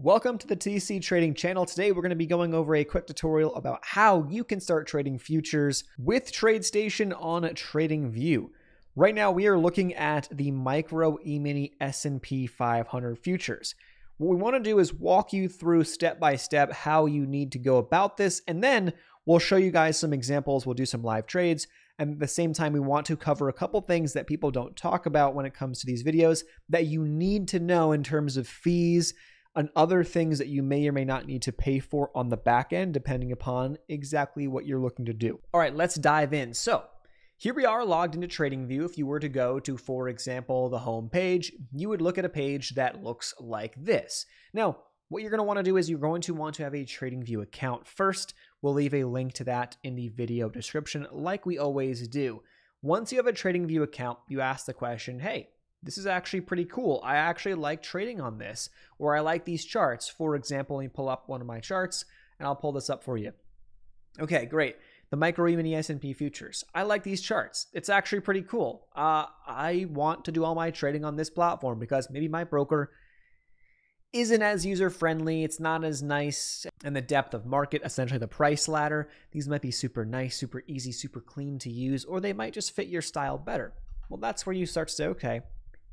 Welcome to the TC Trading channel. Today we're going to be going over a quick tutorial about how you can start trading futures with TradeStation on TradingView. Right now we are looking at the Micro E-mini S&P 500 futures. What we want to do is walk you through step by step how you need to go about this and then we'll show you guys some examples. We'll do some live trades and at the same time we want to cover a couple things that people don't talk about when it comes to these videos that you need to know in terms of fees and other things that you may or may not need to pay for on the back end, depending upon exactly what you're looking to do. All right, let's dive in. So, here we are logged into TradingView. If you were to go to, for example, the home page, you would look at a page that looks like this. Now, what you're going to want to do is you're going to want to have a TradingView account first. We'll leave a link to that in the video description, like we always do. Once you have a TradingView account, you ask the question, hey, this is actually pretty cool. I actually like trading on this, or I like these charts. For example, let me pull up one of my charts, and I'll pull this up for you. Okay, great. The micro e-mini S&P futures. I like these charts. It's actually pretty cool. Uh, I want to do all my trading on this platform because maybe my broker isn't as user friendly. It's not as nice. And the depth of market, essentially the price ladder, these might be super nice, super easy, super clean to use, or they might just fit your style better. Well, that's where you start to say, okay,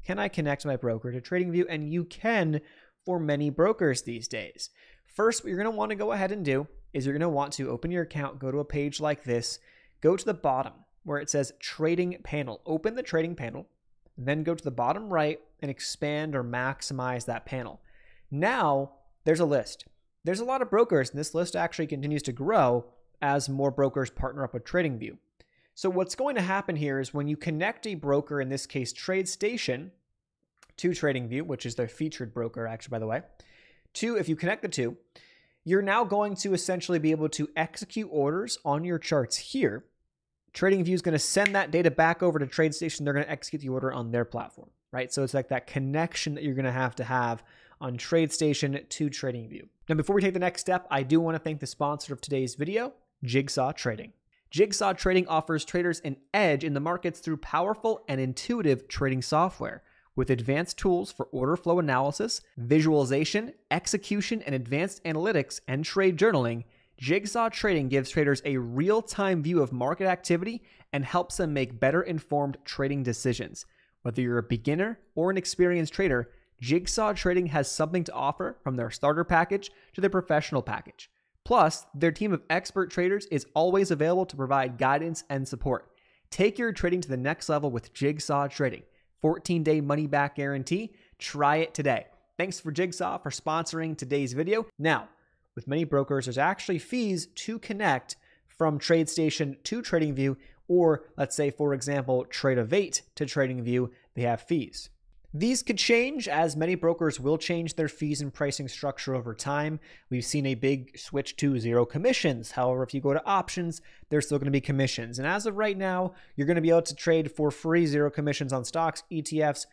can I connect my broker to TradingView? And you can for many brokers these days. First, what you're going to want to go ahead and do is you're going to want to open your account, go to a page like this, go to the bottom where it says Trading Panel. Open the Trading Panel, then go to the bottom right and expand or maximize that panel. Now, there's a list. There's a lot of brokers, and this list actually continues to grow as more brokers partner up with TradingView. So what's going to happen here is when you connect a broker, in this case TradeStation, to TradingView, which is their featured broker, actually, by the way, to if you connect the two, you're now going to essentially be able to execute orders on your charts here. TradingView is going to send that data back over to TradeStation. They're going to execute the order on their platform, right? So it's like that connection that you're going to have to have on TradeStation to TradingView. Now, before we take the next step, I do want to thank the sponsor of today's video, Jigsaw Trading. Jigsaw Trading offers traders an edge in the markets through powerful and intuitive trading software. With advanced tools for order flow analysis, visualization, execution, and advanced analytics and trade journaling, Jigsaw Trading gives traders a real time view of market activity and helps them make better informed trading decisions. Whether you're a beginner or an experienced trader, Jigsaw Trading has something to offer from their starter package to their professional package. Plus, their team of expert traders is always available to provide guidance and support. Take your trading to the next level with Jigsaw Trading. 14 day money back guarantee. Try it today. Thanks for Jigsaw for sponsoring today's video. Now, with many brokers, there's actually fees to connect from TradeStation to TradingView, or let's say, for example, Tradovate to TradingView, they have fees. These could change as many brokers will change their fees and pricing structure over time. We've seen a big switch to zero commissions. However, if you go to options, there's still going to be commissions. And as of right now, you're going to be able to trade for free zero commissions on stocks, ETFs.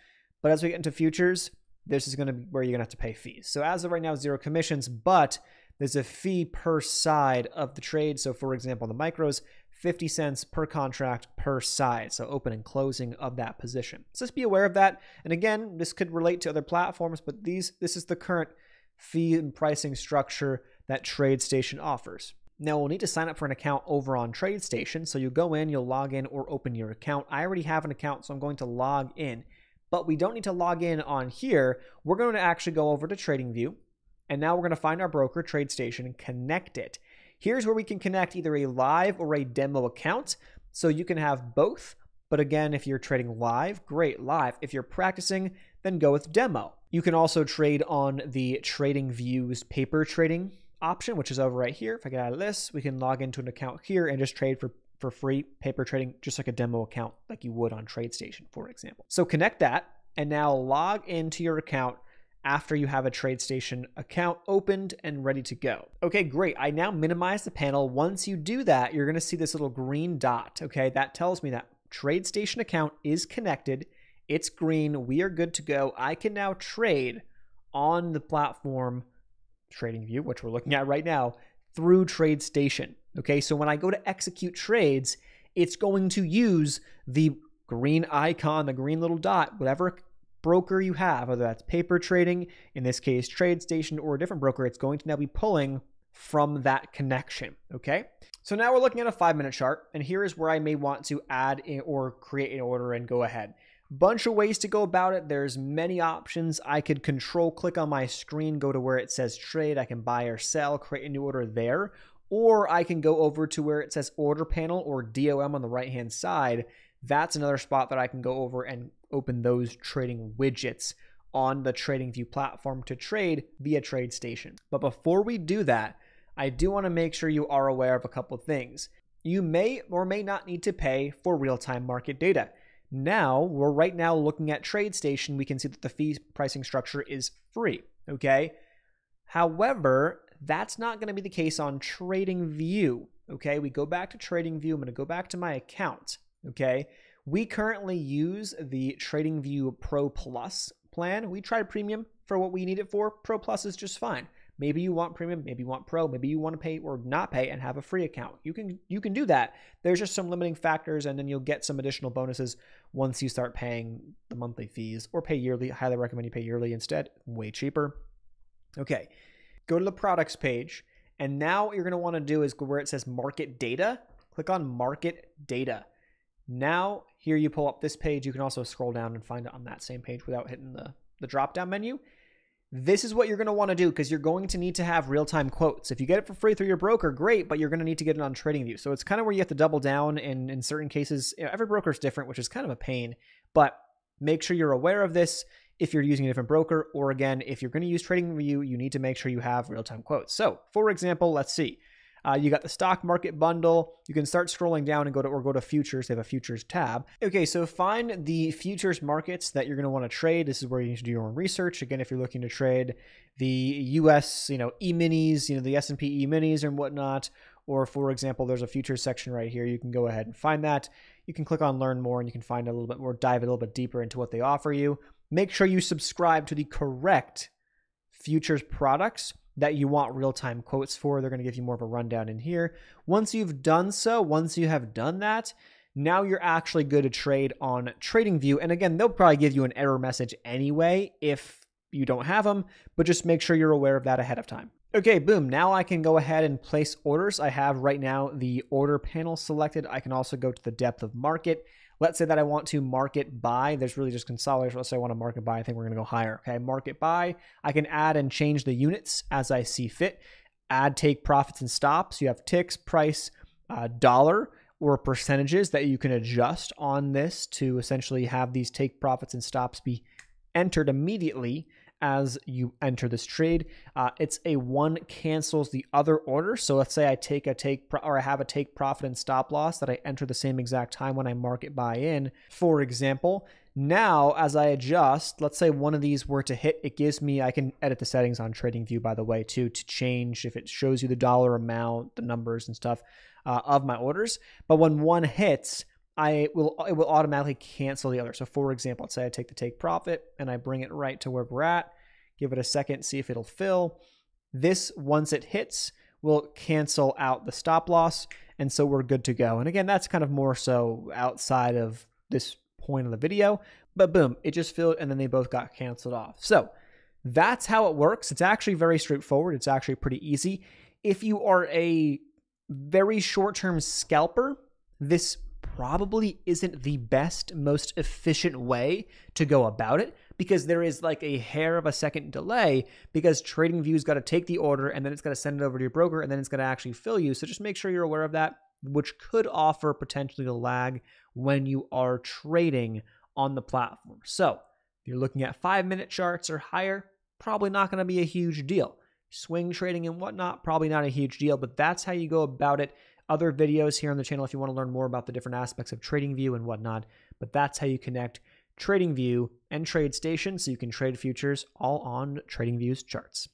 But as we get into futures, this is going to be where you're going to have to pay fees. So as of right now, zero commissions, but there's a fee per side of the trade. So for example, on the micros, 50 cents per contract per side, so open and closing of that position. So just be aware of that. And again, this could relate to other platforms, but these this is the current fee and pricing structure that TradeStation offers. Now we'll need to sign up for an account over on TradeStation. So you go in, you'll log in or open your account. I already have an account, so I'm going to log in. But we don't need to log in on here. We're going to actually go over to TradingView. And now we're going to find our broker, TradeStation, and connect it. Here's where we can connect either a live or a demo account. So you can have both. But again, if you're trading live, great, live. If you're practicing, then go with demo. You can also trade on the Trading Views paper trading option, which is over right here. If I get out of this, we can log into an account here and just trade for, for free paper trading, just like a demo account, like you would on TradeStation, for example. So connect that and now log into your account after you have a TradeStation account opened and ready to go. Okay, great. I now minimize the panel. Once you do that, you're going to see this little green dot. Okay, that tells me that TradeStation account is connected. It's green. We are good to go. I can now trade on the platform TradingView, which we're looking at right now, through TradeStation. Okay, so when I go to execute trades, it's going to use the green icon, the green little dot, whatever broker you have, whether that's paper trading, in this case, TradeStation, or a different broker, it's going to now be pulling from that connection. Okay. So now we're looking at a five minute chart, and here is where I may want to add or create an order and go ahead. Bunch of ways to go about it. There's many options. I could control click on my screen, go to where it says trade. I can buy or sell, create a new order there. Or I can go over to where it says order panel or DOM on the right hand side. That's another spot that I can go over and open those trading widgets on the TradingView platform to trade via TradeStation. But before we do that, I do want to make sure you are aware of a couple things. You may or may not need to pay for real time market data. Now, we're right now looking at TradeStation. We can see that the fee pricing structure is free. Okay. However, that's not going to be the case on TradingView. Okay. We go back to TradingView. I'm going to go back to my account. Okay. We currently use the TradingView Pro Plus plan. We tried premium for what we need it for. Pro Plus is just fine. Maybe you want premium, maybe you want pro, maybe you want to pay or not pay and have a free account. You can you can do that. There's just some limiting factors and then you'll get some additional bonuses once you start paying the monthly fees or pay yearly. I highly recommend you pay yearly instead. Way cheaper. Okay. Go to the products page and now what you're going to want to do is go where it says market data, click on market data. Now, here you pull up this page. You can also scroll down and find it on that same page without hitting the, the drop down menu. This is what you're going to want to do because you're going to need to have real time quotes. If you get it for free through your broker, great, but you're going to need to get it on TradingView. So it's kind of where you have to double down. And in certain cases, you know, every broker is different, which is kind of a pain. But make sure you're aware of this if you're using a different broker. Or again, if you're going to use TradingView, you need to make sure you have real time quotes. So for example, let's see. Uh, you got the stock market bundle. You can start scrolling down and go to or go to futures. They have a futures tab. Okay, so find the futures markets that you're going to want to trade. This is where you need to do your own research. Again, if you're looking to trade the U.S. you know E-minis, you know the S&P E-minis and whatnot, or for example, there's a futures section right here. You can go ahead and find that. You can click on Learn More and you can find a little bit more, dive a little bit deeper into what they offer you. Make sure you subscribe to the correct futures products that you want real time quotes for. They're going to give you more of a rundown in here. Once you've done so, once you have done that, now you're actually good to trade on TradingView. And again, they'll probably give you an error message anyway if you don't have them, but just make sure you're aware of that ahead of time. Okay, boom. Now I can go ahead and place orders. I have right now the order panel selected. I can also go to the depth of market. Let's say that I want to market buy. There's really just consolidation. Let's say I want to market buy. I think we're going to go higher. Okay, market buy. I can add and change the units as I see fit. Add take profits and stops. You have ticks, price, uh, dollar, or percentages that you can adjust on this to essentially have these take profits and stops be entered immediately as you enter this trade. Uh, it's a one cancels the other order. So let's say I take a take pro- or I have a take profit and stop loss that I enter the same exact time when I market buy in. For example, now as I adjust, let's say one of these were to hit, it gives me I can edit the settings on TradingView by the way too to change if it shows you the dollar amount, the numbers and stuff uh, of my orders. But when one hits, I will it will automatically cancel the other. So for example, let's say I take the take profit and I bring it right to where we're at. Give it a second, see if it'll fill. This once it hits will cancel out the stop loss, and so we're good to go. And again, that's kind of more so outside of this point of the video, but boom, it just filled and then they both got canceled off. So that's how it works. It's actually very straightforward. It's actually pretty easy. If you are a very short term scalper, this probably isn't the best, most efficient way to go about it because there is like a hair of a second delay because TradingView's got to take the order and then it's got to send it over to your broker and then it's going to actually fill you. So just make sure you're aware of that, which could offer potentially a lag when you are trading on the platform. So if you're looking at five minute charts or higher, probably not going to be a huge deal. Swing trading and whatnot, probably not a huge deal, but that's how you go about it other videos here on the channel if you want to learn more about the different aspects of TradingView and whatnot. But that's how you connect TradingView and TradeStation so you can trade futures all on TradingView's charts.